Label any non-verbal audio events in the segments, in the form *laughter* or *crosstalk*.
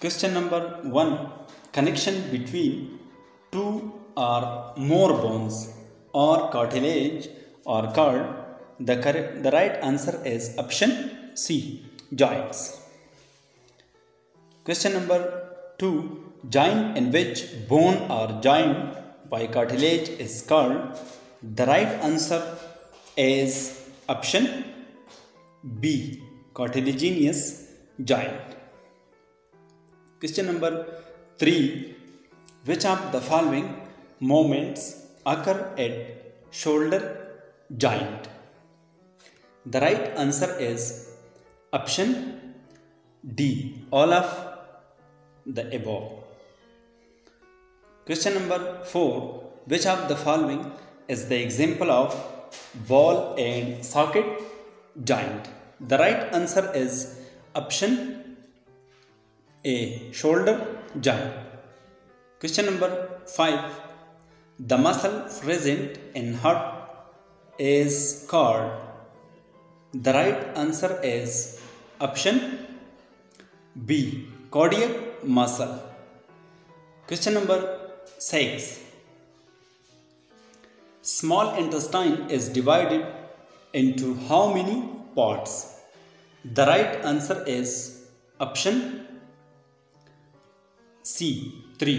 Question number one Connection between two or more bones or cartilage are called. The, correct, the right answer is option C joints. Question number two Joint in which bone are joined by cartilage is called. The right answer is option B cartilaginous joint. Question number 3 Which of the following movements occur at shoulder joint? The right answer is option D all of the above. Question number 4 Which of the following is the example of ball and socket joint? The right answer is option A. Shoulder joint. Question number 5. The muscle present in heart is called. The right answer is option B. Cardiac muscle. Question number 6. Small intestine is divided into how many parts? The right answer is option C 3.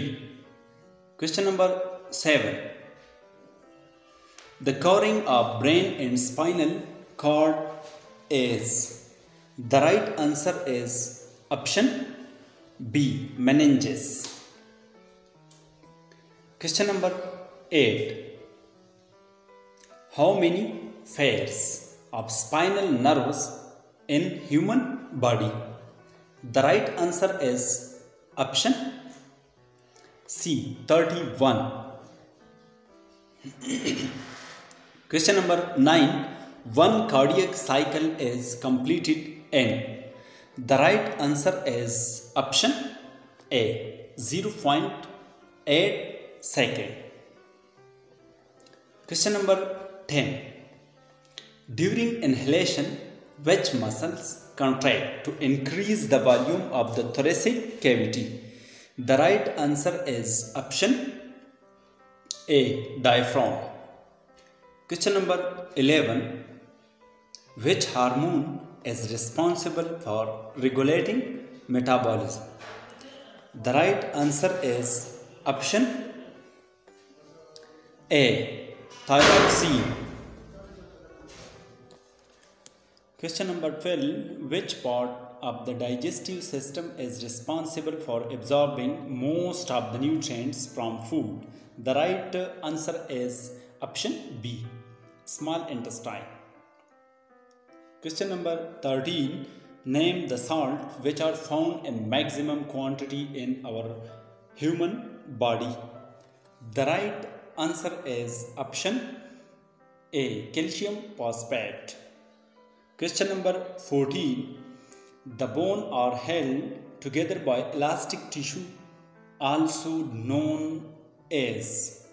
Question number 7. The covering of brain and spinal cord is. The right answer is option B meninges. Question number 8. How many pairs of spinal nerves in human body? The right answer is option C 31. Question number 9. One cardiac cycle is completed in. The right answer is option A 0.8 second. Question number 10. During inhalation, which muscles contract to increase the volume of the thoracic cavity? The right answer is option A. Diaphragm. Question number 11. Which hormone is responsible for regulating metabolism? The right answer is option A. Thyroxine. Question number 12. Which part of the digestive system is responsible for absorbing most of the nutrients from food? The right answer is option B. Small intestine. Question number 13. Name the salt which are found in maximum quantity in our human body. The right answer is option A. Calcium phosphate. Question number 14. The bone are held together by elastic tissue, also known as.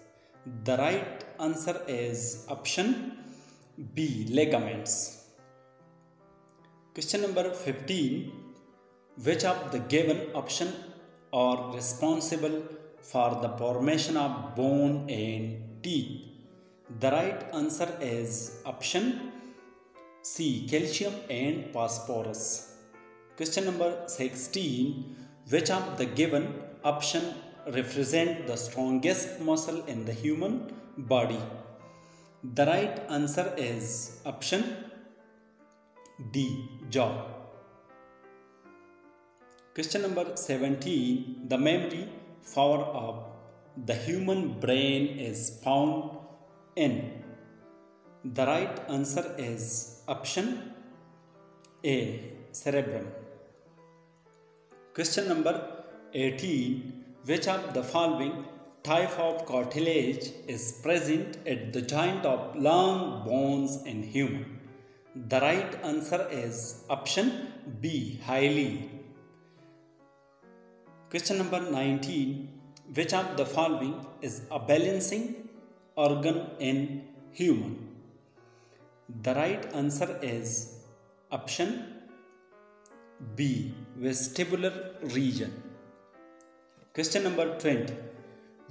The right answer is option B. Ligaments. Question number 15. Which of the given option are responsible for the formation of bone and teeth? The right answer is option C. Calcium and phosphorus. Question number 16. Which of the given option represent the strongest muscle in the human body? The right answer is option D. Jaw. Question number 17. The memory power of the human brain is found in. The right answer is option A. Cerebrum. Question number 18. Which of the following type of cartilage is present at the joint of long bones in human? The right answer is option B. Hyaline. Question number 19. Which of the following is a balancing organ in human? The right answer is option B. Vestibular region. Question number 20.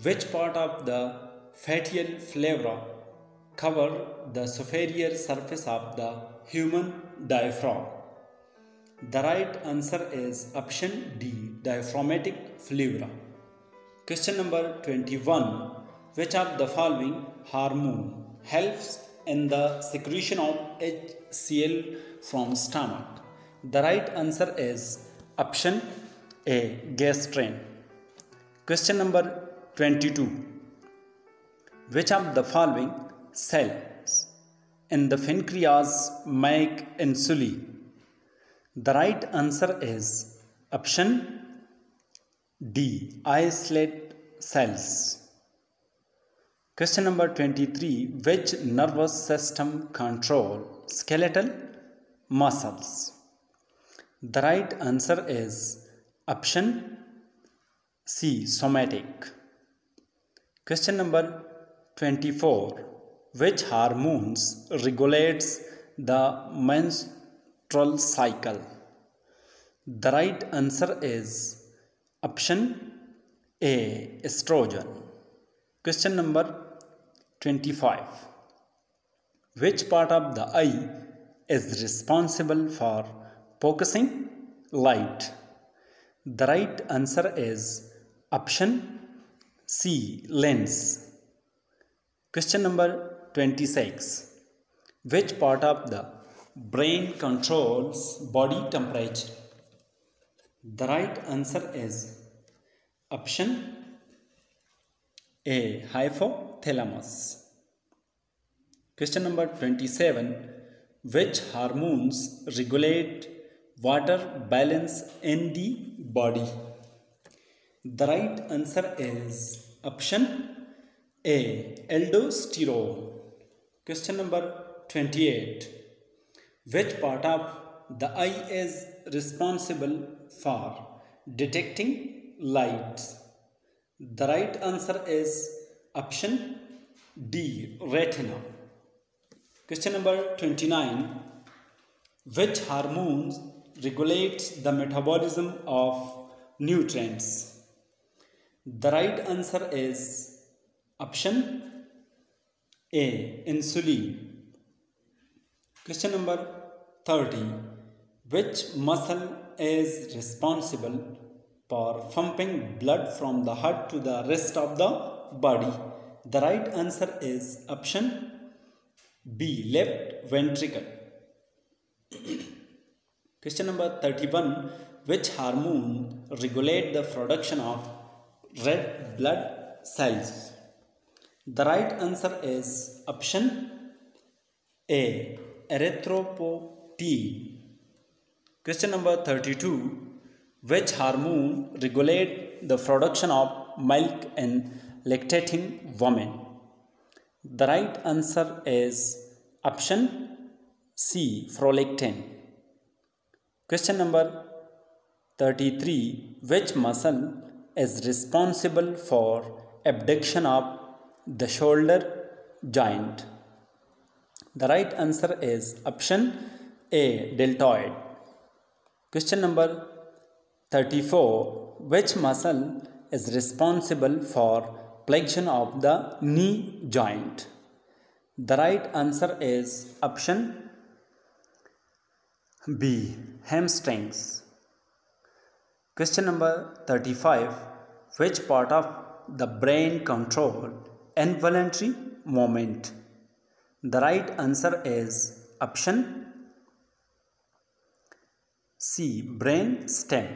Which part of the facial pleura cover the superior surface of the human diaphragm? The right answer is option D, diaphragmatic pleura. Question number 21. Which of the following hormone helps in the secretion of HCl from stomach? The right answer is option A, gastrin. Question number 22. Which of the following cells in the pancreas make insulin? The right answer is option D. Islet cells. Question number 23. Which nervous system control skeletal muscles? The right answer is option C. Somatic. Question number 24. Which hormones regulates the menstrual cycle? The right answer is option A. Estrogen. Question number 25. Which part of the eye is responsible for focusing light? The right answer is option C. Lens. Question number 26. Which part of the brain controls body temperature? The right answer is option A. Hypothalamus. Question number 27. Which hormones regulate water balance in the body? The right answer is option A. Aldosterone. Question number 28. Which part of the eye is responsible for detecting light? The right answer is option D. Retina. Question number 29. Which hormones regulates the metabolism of nutrients? The right answer is option A. Insulin. Question number 30. Which muscle is responsible for pumping blood from the heart to the rest of the body? The right answer is option B. Left ventricle. *clears throat* Question number 31. Which hormone regulate the production of red blood cells? The right answer is option A. Erythropoietin. Question number 32. Which hormone regulate the production of milk in lactating women? The right answer is option C. Prolactin. Question number 33. Which muscle is responsible for abduction of the shoulder joint? The right answer is option A. Deltoid. Question number 34. Which muscle is responsible for flexion of the knee joint? The right answer is option B. Hamstrings. Question number 35. Which part of the brain control involuntary movement? The right answer is option C. Brain stem.